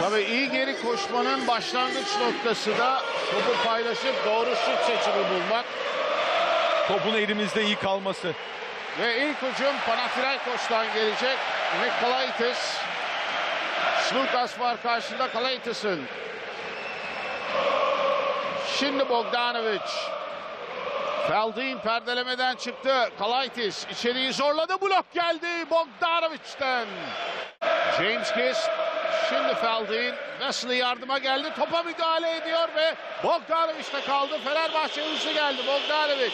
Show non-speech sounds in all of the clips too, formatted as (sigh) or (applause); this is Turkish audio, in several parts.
Tabii iyi geri koşmanın başlangıç noktası da topu paylaşıp doğru şut seçimi bulmak. Topun elimizde iyi kalması. Ve ilk hücum Panathinaikos'tan gelecek. Nick Kalaitis. Slukas var karşında Kalaitis'in. Şimdi Bogdanovic. Feldin perdelemeden çıktı. Kalaitis içeriği zorladı. Blok geldi Bogdanovic'ten. James Kiss. Şimdi Feldin. Wesley yardıma geldi. Topa müdahale ediyor ve Bogdanovic'te kaldı. Fenerbahçe hızlı geldi. Bogdanovic.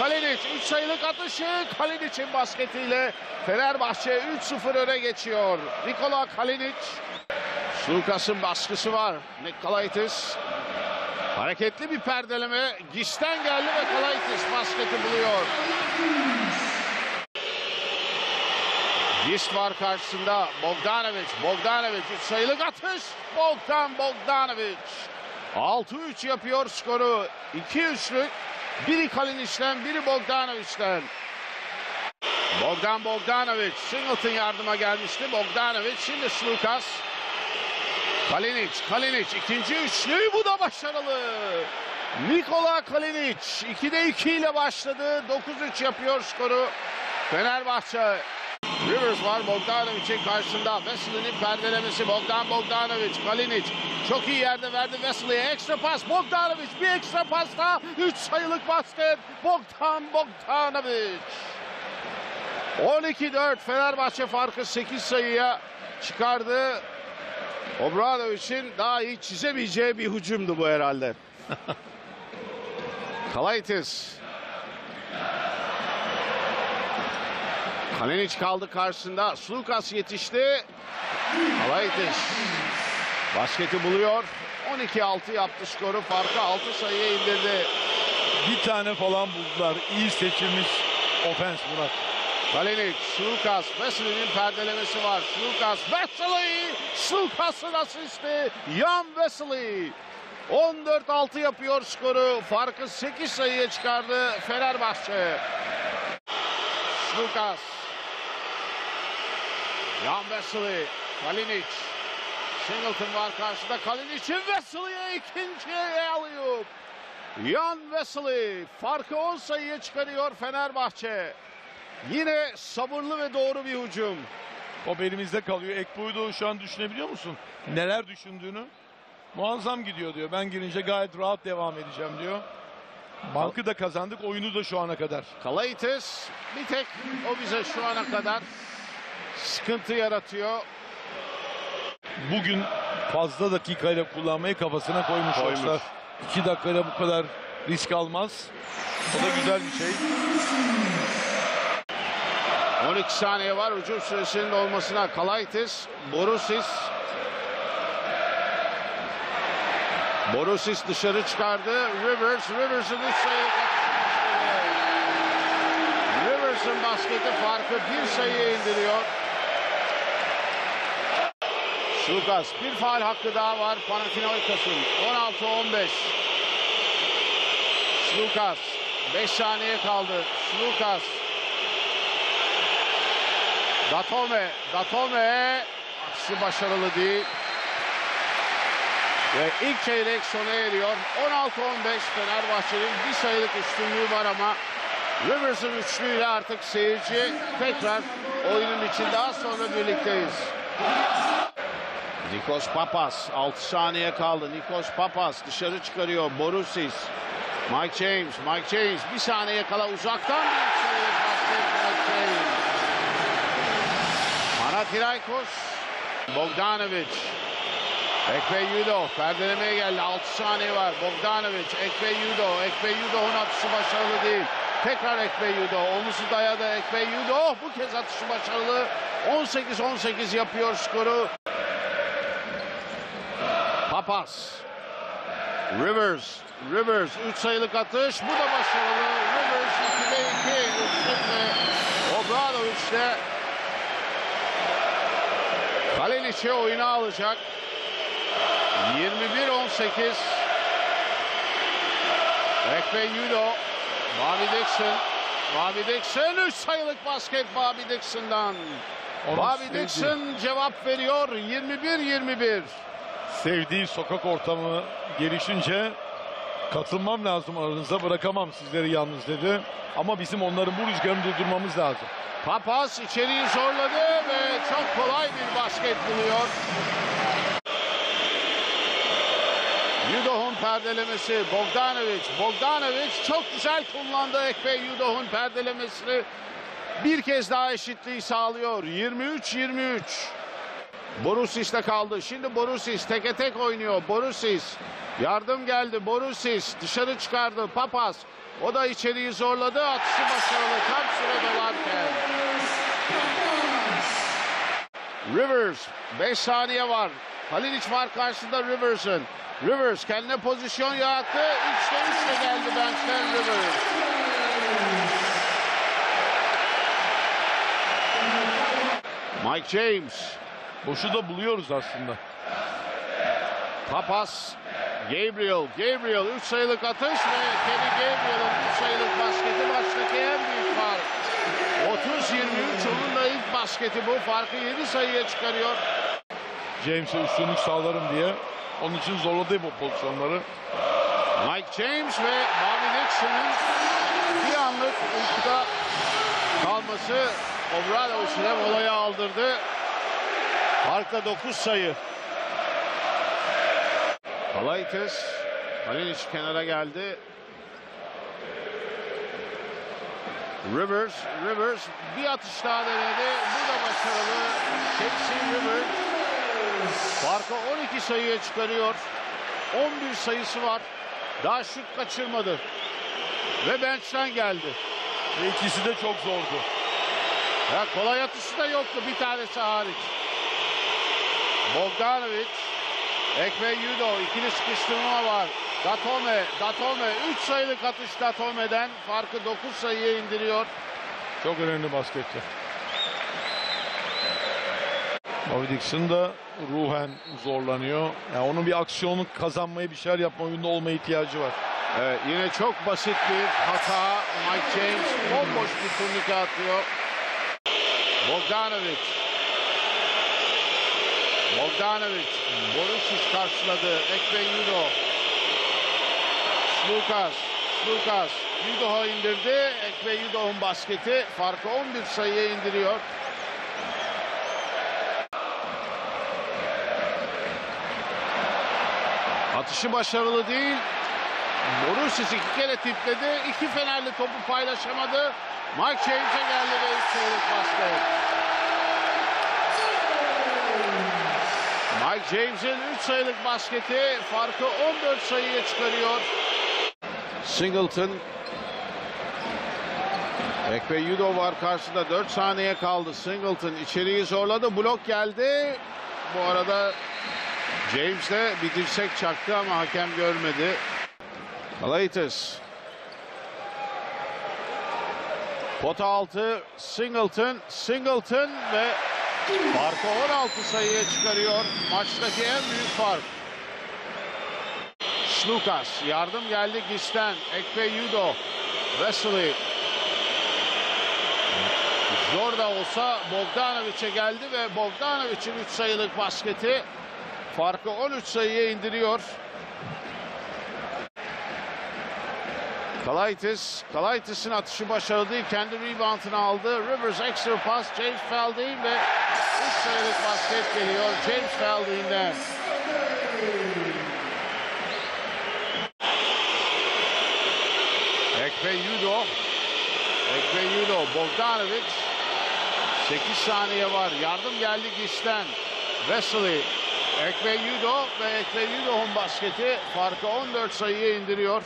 Kalinic 3 sayılık atışı. Kalinic'in basketiyle Fenerbahçe 3-0 öne geçiyor. Nikola Kalinic. Sulukas'ın baskısı var. Nikolaitis. Hareketli bir perdeleme. Gişten geldi ve Kalaitis basketi buluyor. Gist var karşısında. Bogdanovic. Bogdanovic. Üç sayılık atış. Bogdan Bogdanovic. 6-3 yapıyor skoru. 2 üçlük. Biri Kalinic'ten, biri Bogdanovic'ten. Bogdan Bogdanovic. Singleton yardıma gelmişti. Bogdanovic. Şimdi Slukas. Kalinic, Kalinic ikinci üçlü bu da başarılı. Nikola Kalinic 2'de 2 ile başladı. 9-3 yapıyor skoru. Fenerbahçe Rivers var Bogdanovic'in karşısında. Wesley'nin perdelemesi Bogdan Bogdanovic. Kalinic çok iyi yerde verdi Wesley'e. Ekstra pas Bogdanovic. Bir ekstra pas daha. 3 sayılık basket. Bogdan Bogdanovic. 12-4 Fenerbahçe farkı 8 sayıya çıkardı. Obradovic'in daha iyi çizemeyeceği bir hücumdu bu herhalde. (laughs) Kalaitis. Kalinic kaldı karşısında. Slukas yetişti. Kalaitis. Basketi buluyor. 12-6 yaptı skoru. Farkı 6 sayıya indirdi. Bir tane falan buldular. İyi seçilmiş ofens Murat. Kalinic, Slukas, Wesley'nin perdelemesi var. Slukas, Wesley, Slukas'ın asisti, Jan Wesley. 14-6 yapıyor skoru. Farkı 8 sayıya çıkardı Fenerbahçe. Slukas. Jan Wesley, Kalinic. Singleton var karşıda. Kalinic'in Wesley'e ikinci alıyor. Jan Wesley farkı 10 sayıya çıkarıyor Fenerbahçe. Yine sabırlı ve doğru bir hücum. Top elimizde kalıyor. Ekboy'u şu an düşünebiliyor musun? Neler düşündüğünü? Muazzam gidiyor diyor. Ben girince gayet rahat devam edeceğim diyor. Bankı da kazandık. Oyunu da şu ana kadar. Kalaitis bir tek o bize şu ana kadar sıkıntı yaratıyor. Bugün fazla dakikayla kullanmayı kafasına koymuş. Koymuş. Yoksa iki dakikayla bu kadar risk almaz. O da güzel bir şey. 12 saniye var hücum süresinin olmasına. Kalaitis, Borusis. Borusis dışarı çıkardı. Rivers, Rivers'ın üç atışı. Rivers'ın basketi farkı bir sayıya indiriyor. Lucas bir faal hakkı daha var Panathinaikos'un. 16-15. Lucas 5 saniye kaldı. Lucas Datome, Datome atışı başarılı değil. Ve ilk çeyrek sona eriyor. 16-15 Fenerbahçe'nin bir sayılık üstünlüğü var ama Rivers'ın üçlüğüyle artık seyirci tekrar oyunun için daha sonra birlikteyiz. Nikos Papas 6 saniye kaldı. Nikos Papas dışarı çıkarıyor. Borusis. Mike James. Mike James bir saniye kala uzaktan. Panathinaikos. Bogdanovic. Ekve Yudo perdelemeye geldi. 6 saniye var. Bogdanovic, Ekve Yudo. Ekve Yudo'nun atışı başarılı değil. Tekrar Ekve Yudo. Omuzu dayadı Ekve Yudo. Bu kez atışı başarılı. 18-18 yapıyor skoru. Papas. Rivers. Rivers 3 sayılık atış. Bu da başarılı. Rivers 2'de 2. Üçlükle Obradovic de Kalenic'i oyuna alacak. 21-18. Ekve Yudo. Bobby Dixon. Bobby Dixon 3 sayılık basket Bobby Dixon'dan. Bobby. Dixon cevap veriyor 21-21. Sevdiği sokak ortamı gelişince katılmam lazım aranızda bırakamam sizleri yalnız dedi. Ama bizim onların bu rüzgarını durdurmamız lazım. Papas içeriği zorladı ve çok kolay bir basket buluyor. Yudoh'un perdelemesi Bogdanovic. Bogdanovic çok güzel kullandı Ekpe Yudoh'un perdelemesini. Bir kez daha eşitliği sağlıyor. 23-23. Borusis'te kaldı. Şimdi Borusis teke tek oynuyor. Borusis yardım geldi. Borusis dışarı çıkardı. Papas o da içeriği zorladı. Atışı başarılı. Tam süre dolarken. Rivers 5 saniye var. Halilic var karşısında Rivers'ın. Rivers kendine pozisyon yarattı. 3'te 3'le geldi bench'ten Rivers. Mike James. Boşu da buluyoruz aslında. Papas. Gabriel. Gabriel 3 sayılık atış ve Kenny Gabriel'ın 3 sayılık basketi maçtaki en büyük fark. 30-23 onun da ilk basketi bu. Farkı 7 sayıya çıkarıyor. James'e üstünlük sağlarım diye. Onun için zorladı bu pozisyonları. Mike James ve Bobby Dixon'ın bir anlık uykuda kalması Obradoviç'e molaya aldırdı. Farkla 9 sayı. Kalaitis. Halilic kenara geldi. Rivers, Rivers bir atış daha denedi. Bu da başarılı. Casey Rivers farkı 12 sayıya çıkarıyor. 11 sayısı var. Daha şut kaçırmadı. Ve bench'ten geldi. Ve ikisi de çok zordu. Ya kolay atışı da yoktu bir tanesi hariç. Bogdanovic, Ekve Yudo ikili sıkıştırma var. Datome, Datome 3 sayılık atış Datome'den farkı 9 sayıya indiriyor. Çok önemli basketti. Bobby Dixon da ruhen zorlanıyor. Yani onun bir aksiyonluk kazanmayı bir şeyler yapma oyunda olma ihtiyacı var. Evet, yine çok basit bir hata. Mike James bomboş bir turnike atıyor. Bogdanovic. Bogdanovic. Borusic karşıladı. Ekve Yudo. Lukas. Lukas. Yudo'ya indirdi. Ekve Yudo'nun basketi farkı 11 sayıya indiriyor. Atışı başarılı değil. Borusis iki kere tipledi. İki Fenerli topu paylaşamadı. Mike James'e geldi ve üç sayılık basket. James'in 3 sayılık basketi farkı 14 sayıya çıkarıyor. Singleton. Ekve Yudo var karşıda 4 saniye kaldı. Singleton içeriği zorladı. Blok geldi. Bu arada James de bir dirsek çaktı ama hakem görmedi. Kalaitis. Pota altı Singleton. Singleton ve farkı 16 sayıya çıkarıyor. Maçtaki en büyük fark. Slukas. Yardım geldi Gisten. Ekpe Yudo. Wesley. Zor da olsa Bogdanovic'e geldi ve Bogdanovic'in 3 sayılık basketi farkı 13 sayıya indiriyor. Kalaitis, Kalaitis'in atışı başarılı değil. Kendi reboundını aldı. Rivers extra pass. James Feldein ve 3 sayılık basket geliyor. James Feldein'den. Ekve Yudo. Ekve Yudo. Bogdanovic. 8 saniye var. Yardım geldi Giş'ten. Wesley. Ekve Yudo ve Ekve Yudo'nun basketi farkı 14 sayıya indiriyor.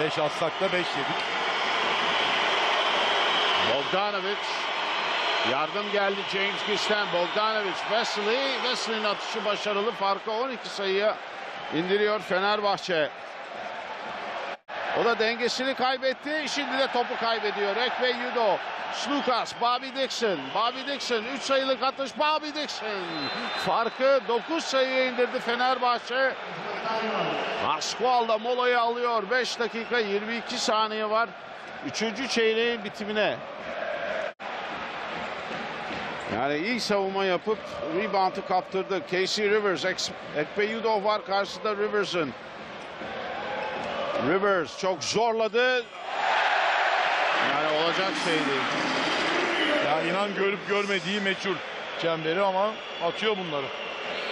5 atsak da 5 yedik. Bogdanovic. Yardım geldi James Giş'ten. Bogdanovic, Wesley. Wesley'nin atışı başarılı. Farkı 12 sayıya indiriyor Fenerbahçe. O da dengesini kaybetti. Şimdi de topu kaybediyor. Ekve Yudo. Slukas, Bobby Dixon. Bobby Dixon 3 sayılık atış. Bobby Dixon. Farkı 9 sayıya indirdi Fenerbahçe. Pascual da molayı alıyor. 5 dakika 22 saniye var. Üçüncü çeyreğin bitimine. Yani iyi savunma yapıp rebound'ı kaptırdı. Casey Rivers, Ekpe Yudov var karşısında Rivers'ın. Rivers çok zorladı. Yani olacak şey değil. Ya inan görüp görmediği meçhul çemberi ama atıyor bunları.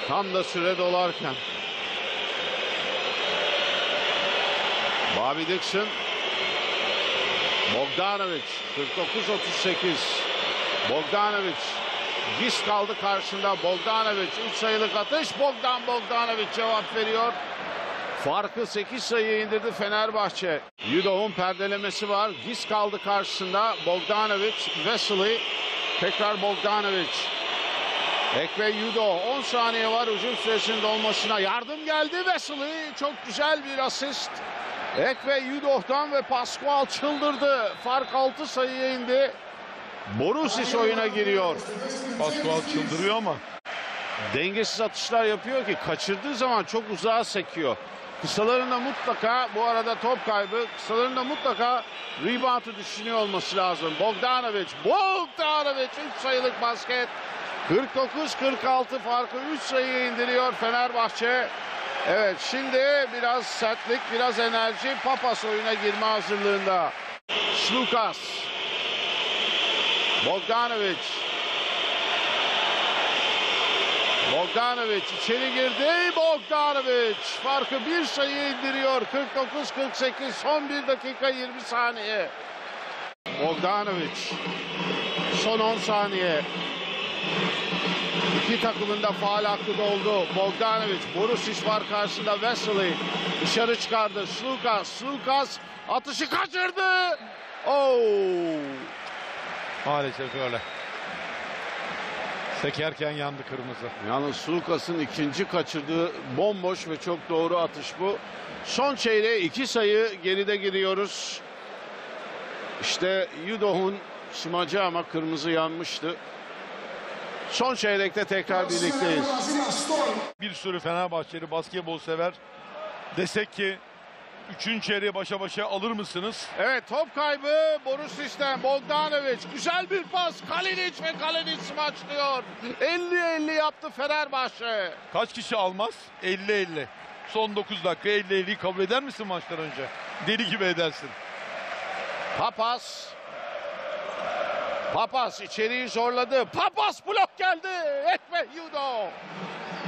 Tam da süre dolarken. Bobby Dixon. Bogdanovic 49-38. Bogdanovic. Diz kaldı karşında Bogdanovic. 3 sayılık atış. Bogdan Bogdanovic cevap veriyor. Farkı 8 sayıya indirdi Fenerbahçe. Yudov'un perdelemesi var. Diz kaldı karşısında Bogdanovic. Vesely. Tekrar Bogdanovic. Ekve Yudo 10 saniye var hücum süresinin dolmasına. Yardım geldi Vesely. Çok güzel bir asist. Ekve Yudo'dan ve Pascual çıldırdı. Fark 6 sayıya indi. Borusis oyuna giriyor. Pascual çıldırıyor ama Dengesiz atışlar yapıyor ki kaçırdığı zaman çok uzağa sekiyor. Kısalarında mutlaka bu arada top kaybı kısalarında mutlaka rebound'u düşünüyor olması lazım. Bogdanovic, Bogdanovic 3 sayılık basket. 49-46 farkı 3 sayıya indiriyor Fenerbahçe. Evet şimdi biraz sertlik, biraz enerji. Papas oyuna girme hazırlığında. Slukas. Bogdanovic. Bogdanovic içeri girdi. Bogdanovic farkı bir sayı indiriyor. 49-48 son 1 dakika 20 saniye. Bogdanovic son 10 saniye. İki takımın da faal hakkı doldu. Bogdanovic, Borusic var karşısında Vesely. Dışarı çıkardı. Slukas, Slukas atışı kaçırdı. Oh! maalesef öyle. Sekerken yandı kırmızı. Yalnız Sulukas'ın ikinci kaçırdığı bomboş ve çok doğru atış bu. Son çeyreğe iki sayı geride giriyoruz. İşte Yudoh'un smacı ama kırmızı yanmıştı. Son çeyrekte tekrar birlikteyiz. Bir sürü Fenerbahçeli basketbol sever. Desek ki üçüncü çeyreği başa başa alır mısınız? Evet top kaybı Borusis'ten Bogdanovic. Güzel bir pas. Kalinic ve Kalinic smaçlıyor. 50-50 yaptı Fenerbahçe. Kaç kişi almaz? 50-50. Son 9 dakika 50-50'yi kabul eder misin maçtan önce? Deli gibi edersin. Papas. Papas içeriği zorladı. Papas blok geldi. Ekme Yudo.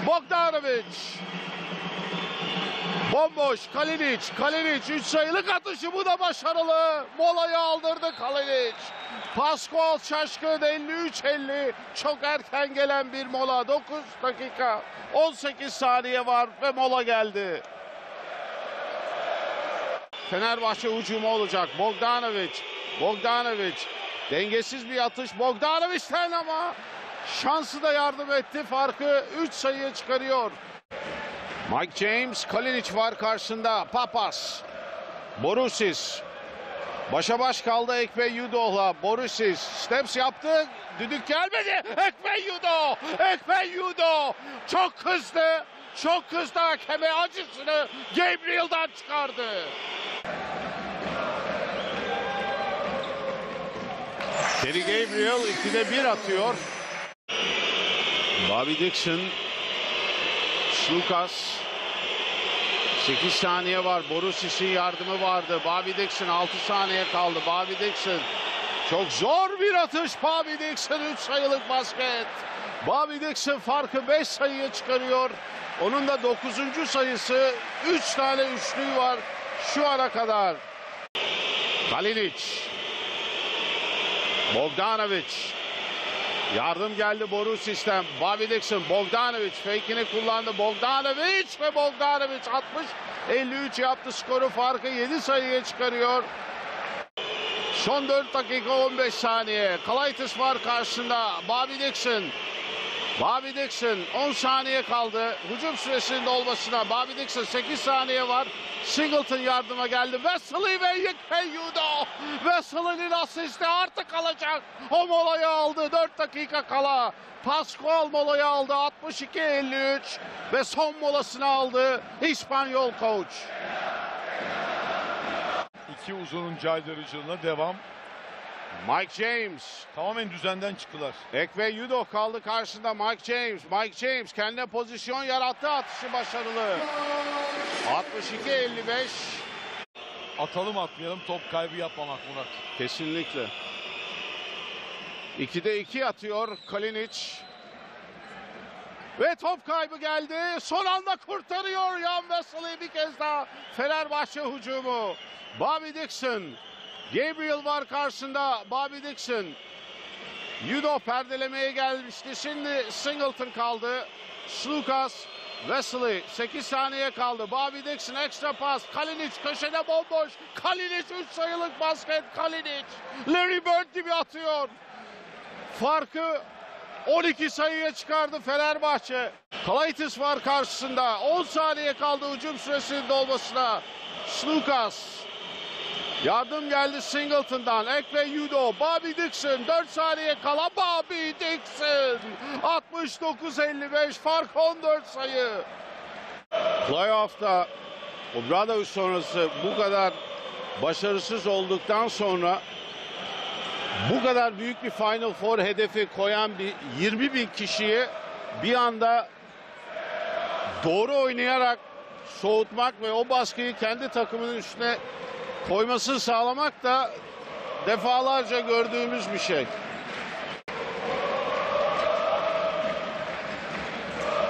Bogdanovic. Bomboş Kalinic. Kalinic 3 sayılık atışı bu da başarılı. Molayı aldırdı Kalinic. Pascual şaşkın 53-50. Çok erken gelen bir mola. 9 dakika 18 saniye var ve mola geldi. Fenerbahçe hücumu olacak. Bogdanovic. Bogdanovic. Dengesiz bir atış Bogdanovic'ten ama şansı da yardım etti. Farkı 3 sayıya çıkarıyor. Mike James, Kalinic var karşısında. Papas. Borusis. Başa baş kaldı Ekpe Yudo'la. Borusis. Steps yaptı. Düdük gelmedi. Ekpe Yudo. Ekpe Yudo. Çok kızdı. Çok kızdı hakeme acısını Gabriel'dan çıkardı. Terry Gabriel 2'de 1 atıyor. Bobby Dixon. Slukas. 8 saniye var. Borusis'in yardımı vardı. Bobby Dixon 6 saniye kaldı. Bobby Dixon. Çok zor bir atış. Bobby Dixon 3 sayılık basket. Bobby Dixon farkı 5 sayıya çıkarıyor. Onun da 9. sayısı. 3 tane üçlüğü var şu ana kadar. Kalinic. Bogdanovic. Yardım geldi Borusis'ten. Bobby Dixon, Bogdanovic fake'ini kullandı. Bogdanovic ve Bogdanovic 60 53 yaptı skoru farkı 7 sayıya çıkarıyor. Son 4 dakika 15 saniye. Kalaitis var karşısında. Bobby Dixon. Bobby Dixon 10 saniye kaldı. Hücum süresinin dolmasına. Bobby Dixon 8 saniye var. Singleton yardıma geldi. Vesely ve Yekpe Yudo. Wesley'nin asisti artık alacak. O molayı aldı. 4 dakika kala. Pascual molayı aldı. 62-53 ve son molasını aldı. İspanyol koç. İki uzunun caydırıcılığına devam. Mike James. Tamamen düzenden çıktılar. Ek ve Yudo kaldı karşısında Mike James. Mike James kendine pozisyon yarattı. Atışı başarılı. 62-55. Atalım atmayalım top kaybı yapmamak Murat. Kesinlikle. 2'de 2 atıyor Kalinic. Ve top kaybı geldi. Son anda kurtarıyor Jan Vesely bir kez daha. Fenerbahçe hücumu. Bobby Dixon. Gabriel var karşısında. Bobby Dixon. Yudo perdelemeye gelmişti. Şimdi Singleton kaldı. Slukas. Wesley 8 saniye kaldı. Bobby Dixon ekstra pas. Kalinic köşede bomboş. Kalinic 3 sayılık basket. Kalinic. Larry Bird gibi atıyor. Farkı 12 sayıya çıkardı Fenerbahçe. Kalaitis var karşısında. 10 saniye kaldı hücum süresinin dolmasına. Slukas. Yardım geldi Singleton'dan. Ek ve Yudo. Bobby Dixon. 4 saniye kala Bobby Dixon. 69-55. Fark 14 sayı. Playoff'ta Obradovic sonrası bu kadar başarısız olduktan sonra bu kadar büyük bir Final Four hedefi koyan bir 20 bin kişiyi bir anda doğru oynayarak soğutmak ve o baskıyı kendi takımının üstüne koymasını sağlamak da defalarca gördüğümüz bir şey.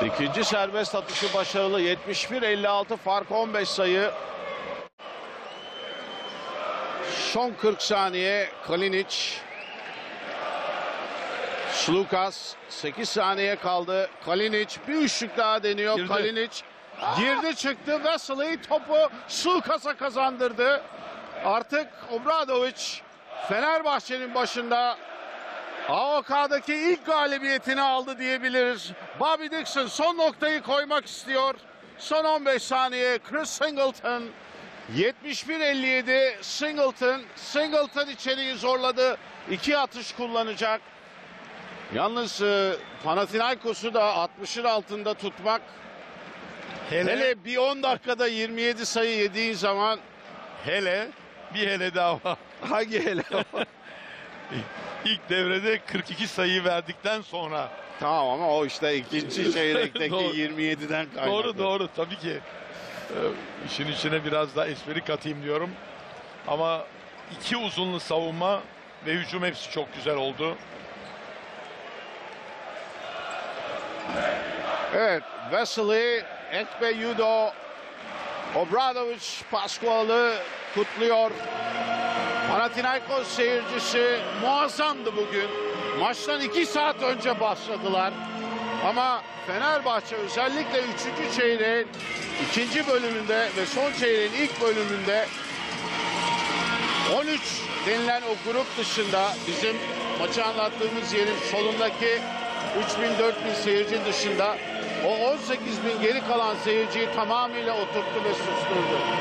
İkinci serbest atışı başarılı. 71-56 fark 15 sayı. Son 40 saniye Kalinic. Slukas 8 saniye kaldı. Kalinic bir üçlük daha deniyor. Girdi. Kalinic girdi çıktı. Wesley topu Slukas'a kazandırdı. Artık Obradovic Fenerbahçe'nin başında AOK'daki ilk galibiyetini aldı diyebiliriz. Bobby Dixon son noktayı koymak istiyor. Son 15 saniye Chris Singleton 71-57 Singleton. Singleton içeriği zorladı. İki atış kullanacak. Yalnız e, Panathinaikos'u da 60'ın altında tutmak Hele, hele, hele bir 10 dakikada 27 sayı yediğin zaman (laughs) bir hele daha var. hangi hele? İlk devrede 42 sayı verdikten sonra. tamam ama o işte ikinci (laughs) çeyrekteki Doğru. 27'den kaynaklı. Doğru doğru tabii ki. Ee, işin içine biraz daha espri katayım diyorum. Ama iki uzunlu savunma ve hücum hepsi çok güzel oldu. Evet, Wesley, Ekbe Yudo, Obradovic, Pascual'ı kutluyor. Panathinaikos seyircisi muazzamdı bugün. Maçtan iki saat önce başladılar. Ama Fenerbahçe özellikle üçüncü çeyreğin ikinci bölümünde ve son çeyreğin ilk bölümünde 13 denilen o grup dışında bizim maçı anlattığımız yerin solundaki 3000-4000 seyirci dışında o 18 bin geri kalan seyirciyi tamamıyla oturttu ve susturdu.